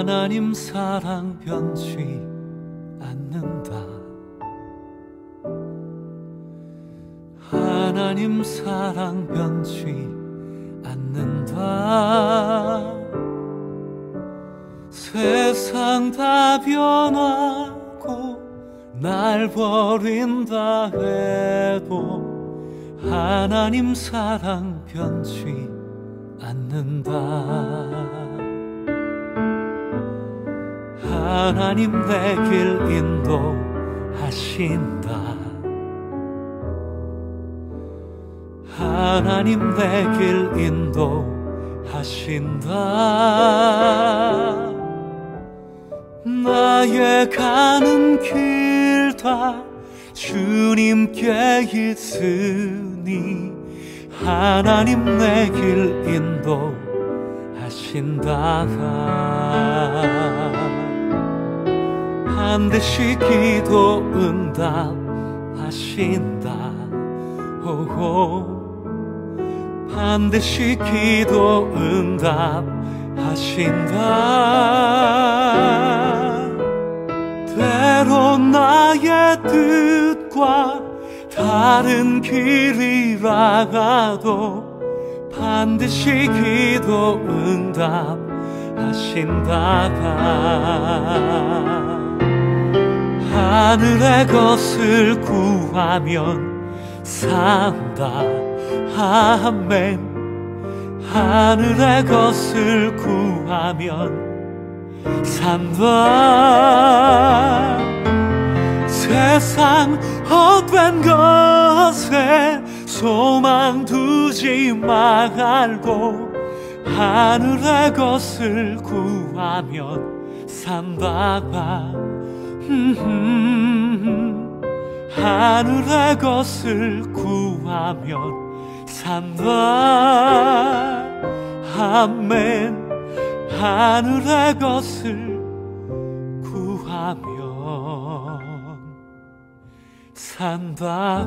하나님 사랑 변치 않는다. 하나님 사랑 변치 않는다. 세상 다 변하고 날 버린다 해도 하나님 사랑 변치 않는다 하나님 내 길 인도하신다. 하나님 내 길 인도하신다. 나의 가는 길 다 주님께 있으니 하나님 내 길 인도하신다 반드시 기도 응답하신다. 오호. 반드시 기도 응답하신다. 때로 나의 뜻과 다른 길이라 가도 반드시 기도 응답하신다 하늘의 것을 구하면 산다. 아멘. 하늘의 것을 구하면 산다. 세상 헛된 것에 소망 두지 말고 하늘의 것을 구하면 산다 하늘의 것을 구하면 산다. 아멘. 하늘의 것을 구하면 산다